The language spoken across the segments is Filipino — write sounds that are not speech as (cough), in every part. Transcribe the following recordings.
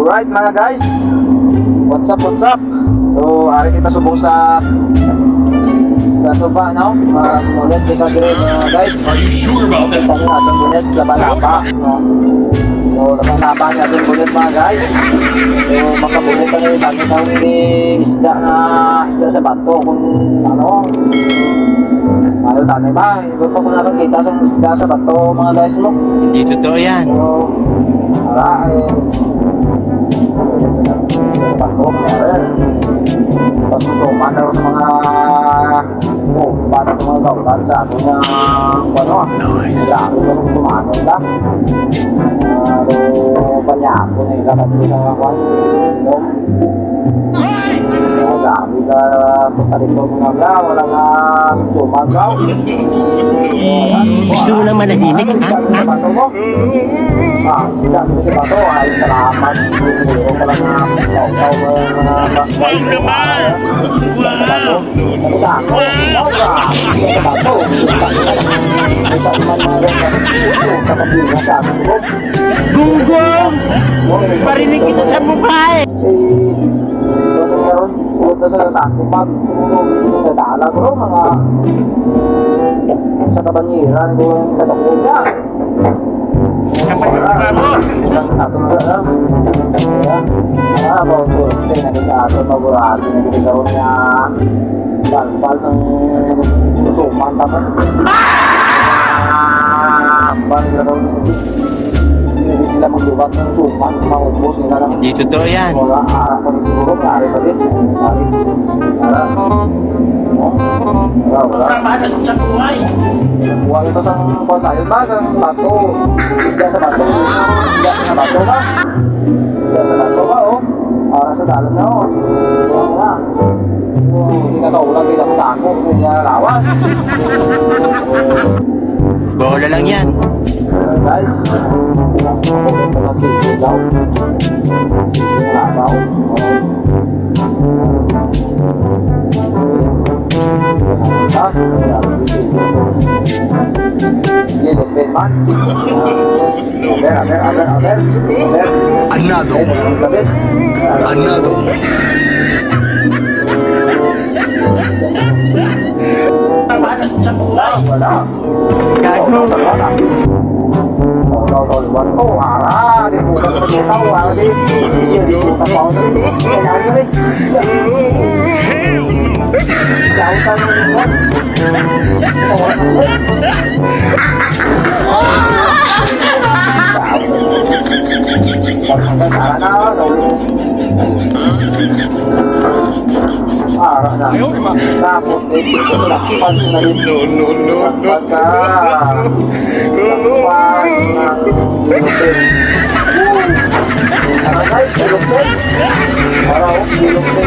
Alright mga guys What's up, what's up? So, ari kita subong sa sa suba, no? Uh, ulit kita dire mga guys Are you sure about Kita that? nyo atong ulit laban-laba, no? So, laban-laba niya atong ulit mga guys So, makabulit na rin dami daw ni isda na isda sa bato kung ano Ano tanay ba? Iba pa kung nakakita sa isda sa bato mga guys mo Hindi totoo yan. So, para eh, dami na ano ah. Nice. Dami ko nung sumano punya Pero banyapo na ilalad ko sa kwan. No? Dami ka pagkalit mo mga bla. Wala nga suman Ah, Gunggong! Parinig kita sa mukha eh! Punta sila sa akin, pag tumutugin yung pedala, bro, mga sa kabanyira, hindi ko yung katakot niya. Kapag sa pagkaro! Ato na lang. Ah, bawa ko, tinagin sa ato, magurado, nagkagaw niya. Balbal sa susuman, tapos. Ah! Hindi sila maglubat ng suman, maubos nila ng Hindi totoo yan. wala, arap pa din siguro, may pa din. Ari. Ara. Oh. Wala, wala. Buwan ito sa buwan tayo ba? Sa bato. Isda sa bato. Isda sa bato ba? Isda sa bato ba, oh? Para sa dalam na, oh. Buwan na. Hindi na kaulang, hindi na magkako. Hindi na lawas. Bola lang yan. guys. Langsung konsentrasi jauh nggak mau tak ya ini dompet man ver a ver a ver a ver another one. another one. Wala. Gago. Wala rồi bọn tao hòa á thì phụ tao phụ tao hòa đi đi tao bỏ đi cái nào đi chào tao còn không có sợ nó đâu rồi à rồi rồi ra một cái cái là phân là đi phân ra Para guys, silupin. Para oh, silupin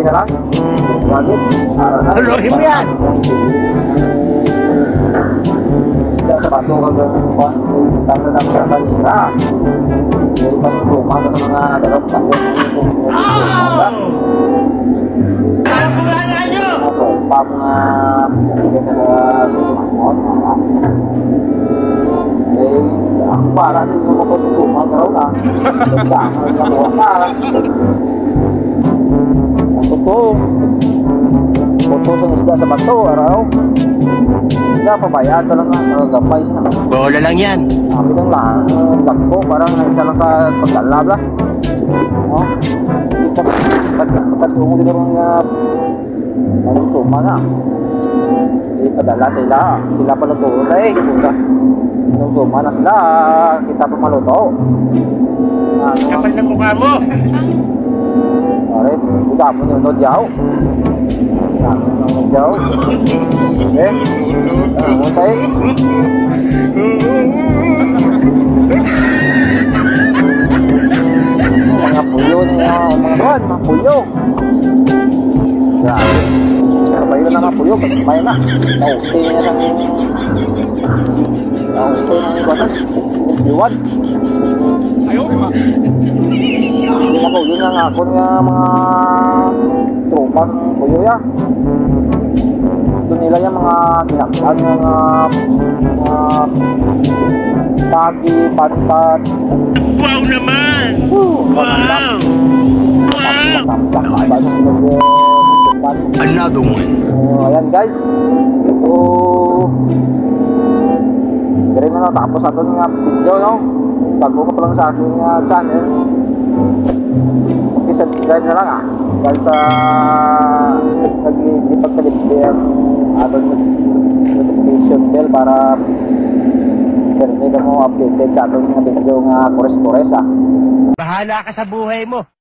menyerang. Wagit Rohim yan Sudah sepatu kagak Tanda-tanda sa kanila Dari pasok rumah Sa mga dagat Tanggol Pag mga Pagkakas mga Susumakot Eh Ang para sa inyo Pagkasusumak Raw Totoo sa isda sa bato, araw. Hindi pabayaan talaga. Nagagamay siya na. Bola lang yan. Kami ng lang, dagko, parang isa lang ka paglalab lah. Oh. Pag pag pagtungo din ng uh, anong suma na. Hindi padala sila. Sila pala to. Eh, puta. Anong suma na sila. Kita pa maluto. Ano? Kapag sa mukha mo! (laughs) Alright, udah punya no jauh. Udah punya no jauh. Eh, mau tayo? Mga puyo niya, mga doon, mga puyo. Grabe. Sabay na mga puyo, pagkabay na. Nautay na ng... Nautay na ng iwan. Iwan. Po, yun nga ako nga mga tropa ng kuyo ya. Gusto nila yung mga tinakpan, mga mga tagi, pantat. Wow naman! Wow! Wow! Another one. So, ayan guys. So, dire na no, tapos ato nga video, no? Bago ka pa lang sa aking uh, channel. subscribe na lang ah. Dahil sa nag-hindi pagkalipti ang ating notification bell para permi ka mo updated sa atong mga video nga kores-kores ah. Bahala ka sa buhay mo.